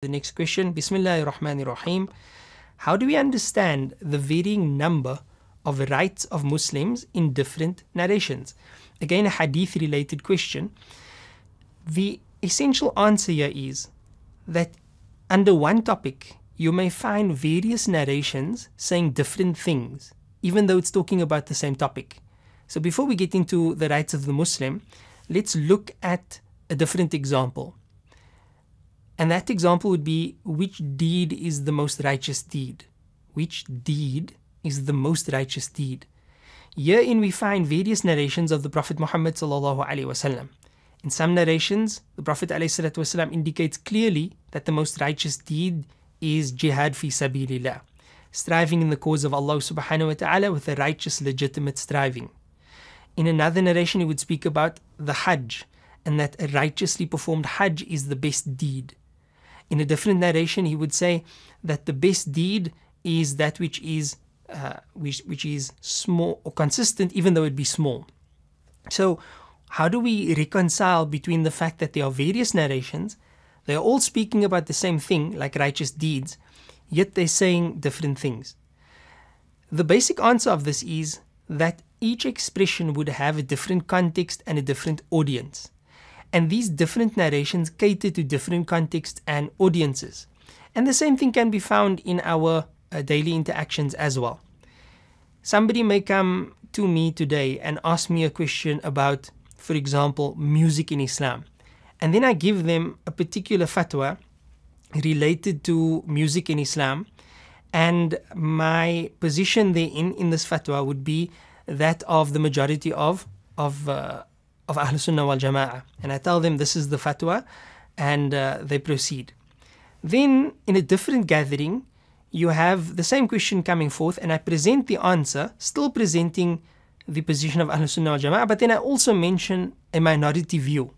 The next question, Bismillah ar-Rahman rahim How do we understand the varying number of rights of Muslims in different narrations? Again, a hadith related question. The essential answer here is that under one topic, you may find various narrations saying different things, even though it's talking about the same topic. So, before we get into the rights of the Muslim, let's look at a different example. And that example would be which deed is the most righteous deed? Which deed is the most righteous deed? Herein we find various narrations of the Prophet Muhammad In some narrations, the Prophet ﷺ indicates clearly that the most righteous deed is jihad fi sabilillah, striving in the cause of Allah subhanahu wa ta'ala with a righteous legitimate striving. In another narration, he would speak about the Hajj and that a righteously performed Hajj is the best deed. In a different narration, he would say that the best deed is that which is uh, which, which is small or consistent, even though it be small. So, how do we reconcile between the fact that there are various narrations, they are all speaking about the same thing, like righteous deeds, yet they're saying different things? The basic answer of this is that each expression would have a different context and a different audience. And these different narrations cater to different contexts and audiences. And the same thing can be found in our uh, daily interactions as well. Somebody may come to me today and ask me a question about, for example, music in Islam. And then I give them a particular fatwa related to music in Islam. And my position therein in this fatwa would be that of the majority of, of uh, of Ahl Sunnah wal Jama'ah. And I tell them this is the fatwa, and uh, they proceed. Then, in a different gathering, you have the same question coming forth, and I present the answer, still presenting the position of Ahl Sunnah wal Jama'ah, but then I also mention a minority view.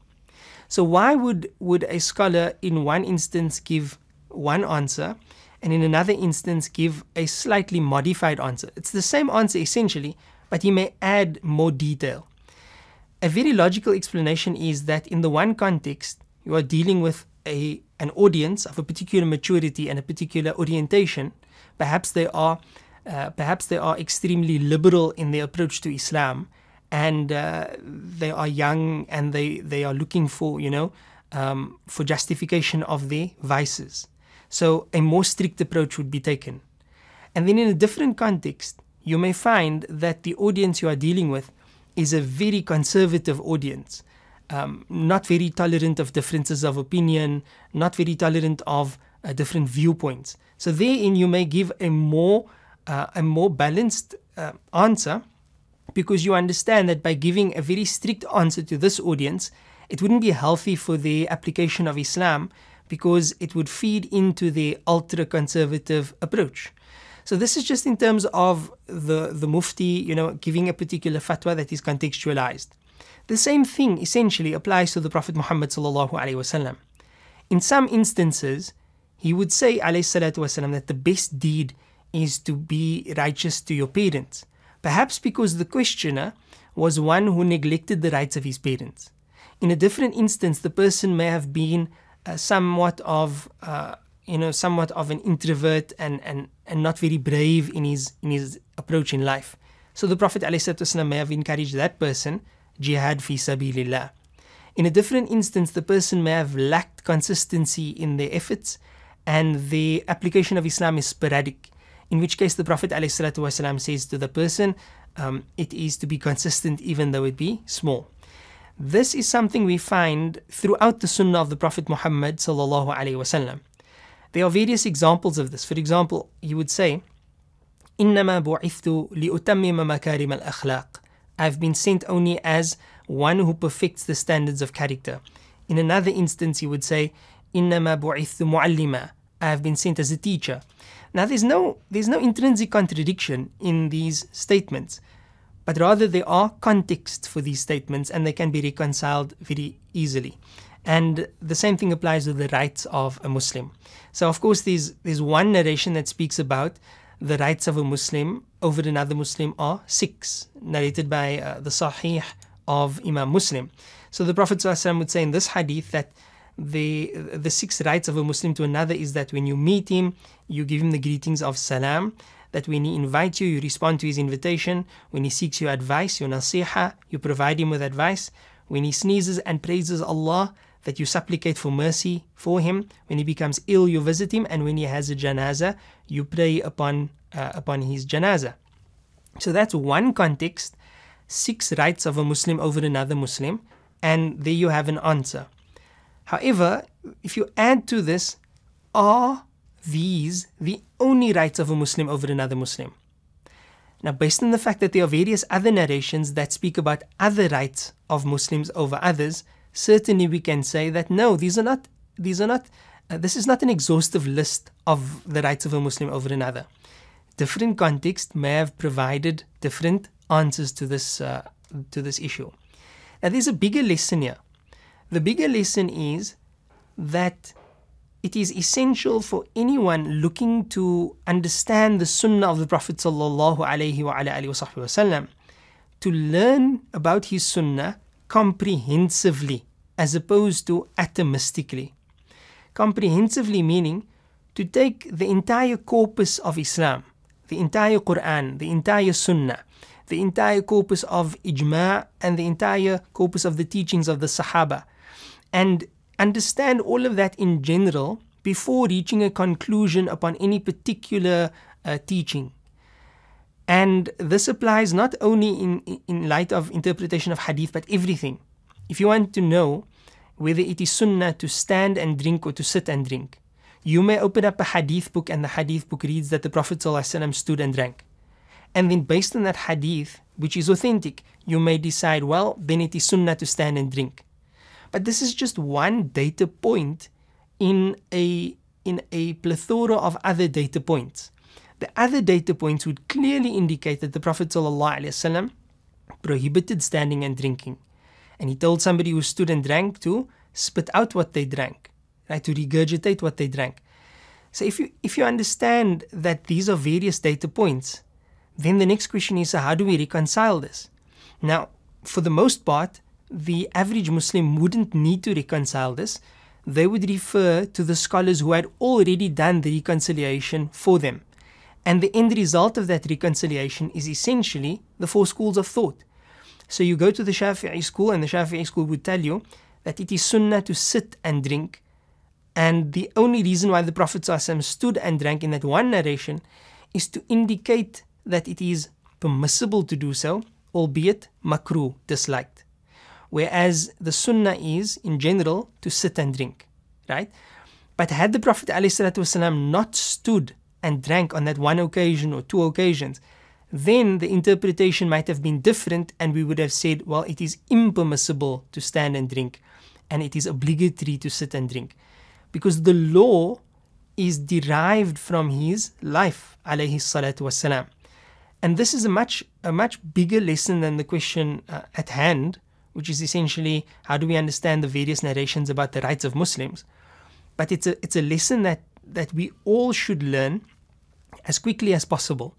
So, why would, would a scholar in one instance give one answer and in another instance give a slightly modified answer? It's the same answer essentially, but he may add more detail. A very logical explanation is that in the one context, you are dealing with a, an audience of a particular maturity and a particular orientation. Perhaps they are, uh, perhaps they are extremely liberal in their approach to Islam, and uh, they are young and they, they are looking for, you know, um, for justification of their vices. So a more strict approach would be taken. And then in a different context, you may find that the audience you are dealing with is a very conservative audience, um, not very tolerant of differences of opinion, not very tolerant of uh, different viewpoints. So therein you may give a more uh, a more balanced uh, answer because you understand that by giving a very strict answer to this audience, it wouldn't be healthy for the application of Islam because it would feed into the ultra conservative approach. So this is just in terms of the, the mufti, you know, giving a particular fatwa that is contextualized. The same thing essentially applies to the Prophet Muhammad. In some instances, he would say wasallam that the best deed is to be righteous to your parents. Perhaps because the questioner was one who neglected the rights of his parents. In a different instance, the person may have been uh, somewhat of uh, you know, somewhat of an introvert and, and, and not very brave in his, in his approach in life. So the Prophet ﷺ may have encouraged that person, jihad fi sabilillah. In a different instance, the person may have lacked consistency in their efforts and the application of Islam is sporadic, in which case the Prophet ﷺ says to the person, um, it is to be consistent even though it be small. This is something we find throughout the Sunnah of the Prophet Muhammad sallallahu alaihi wasallam. There are various examples of this. For example, he would say, إنما بعثت لأتمم مكارم الأخلاق. I've been sent only as one who perfects the standards of character. In another instance, he would say, إنما بعثت معلما. I have been sent as a teacher. Now, there's no, there's no intrinsic contradiction in these statements, but rather there are contexts for these statements and they can be reconciled very easily. And the same thing applies to the rights of a Muslim. So, of course, there's, there's one narration that speaks about the rights of a Muslim over another Muslim are six, narrated by uh, the Sahih of Imam Muslim. So the Prophet ﷺ would say in this hadith that the the six rights of a Muslim to another is that when you meet him, you give him the greetings of salam. That when he invites you, you respond to his invitation. When he seeks your advice, your nasiha, you provide him with advice. When he sneezes and praises Allah, that you supplicate for mercy for him. When he becomes ill, you visit him, and when he has a janaza, you pray upon uh, upon his janaza. So that's one context. Six rights of a Muslim over another Muslim, and there you have an answer. However, if you add to this, are these the only rights of a Muslim over another Muslim? Now, based on the fact that there are various other narrations that speak about other rights of Muslims over others, certainly we can say that no, these are not, these are not, uh, this is not an exhaustive list of the rights of a Muslim over another. Different contexts may have provided different answers to this, uh, to this issue. Now, there's a bigger lesson here. The bigger lesson is that it is essential for anyone looking to understand the sunnah of the Prophet sallallahu to learn about his sunnah comprehensively as opposed to atomistically. Comprehensively meaning to take the entire corpus of Islam, the entire Quran, the entire Sunnah, the entire corpus of Ijma' and the entire corpus of the teachings of the Sahaba, and understand all of that in general before reaching a conclusion upon any particular uh, teaching. And this applies not only in, in light of interpretation of hadith, but everything. If you want to know whether it is sunnah to stand and drink or to sit and drink, you may open up a hadith book and the hadith book reads that the Prophet ﷺ stood and drank. And then, based on that hadith, which is authentic, you may decide, well, then it is sunnah to stand and drink. But this is just one data point in a, in a plethora of other data points. The other data points would clearly indicate that the Prophet ﷺ prohibited standing and drinking. And he told somebody who stood and drank to spit out what they drank, right? To regurgitate what they drank. So if you if you understand that these are various data points, then the next question is so how do we reconcile this? Now, for the most part, the average Muslim wouldn't need to reconcile this. They would refer to the scholars who had already done the reconciliation for them. And the end result of that reconciliation is essentially the four schools of thought. So you go to the Shafi'i school, and the Shafi'i school would tell you that it is sunnah to sit and drink. And the only reason why the Prophet ﷺ stood and drank in that one narration is to indicate that it is permissible to do so, albeit makruh, disliked. Whereas the sunnah is, in general, to sit and drink, right? But had the Prophet ﷺ not stood and drank on that one occasion or two occasions, then the interpretation might have been different and we would have said, well, it is impermissible to stand and drink and it is obligatory to sit and drink. Because the law is derived from his life, alayhi salatu wasalam. And this is a much, a much bigger lesson than the question uh, at hand, which is essentially how do we understand the various narrations about the rights of Muslims. But it's a, it's a lesson that that we all should learn as quickly as possible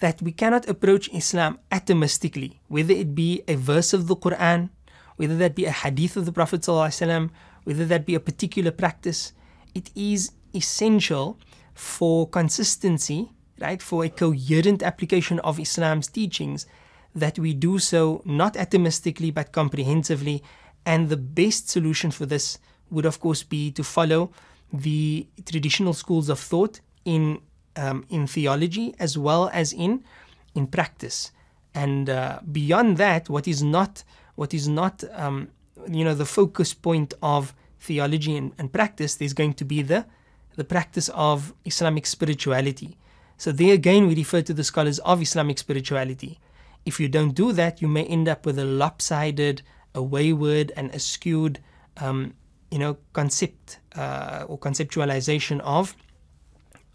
that we cannot approach Islam atomistically, whether it be a verse of the Quran, whether that be a hadith of the Prophet, ﷺ, whether that be a particular practice. It is essential for consistency, right, for a coherent application of Islam's teachings, that we do so not atomistically but comprehensively. And the best solution for this would, of course, be to follow the traditional schools of thought in um, in theology as well as in in practice. And uh, beyond that, what is not what is not um, you know the focus point of theology and, and practice, there's going to be the the practice of Islamic spirituality. So there again, we refer to the scholars of Islamic spirituality. If you don't do that, you may end up with a lopsided, a wayward, and a skewed um, you know, concept uh, or conceptualization of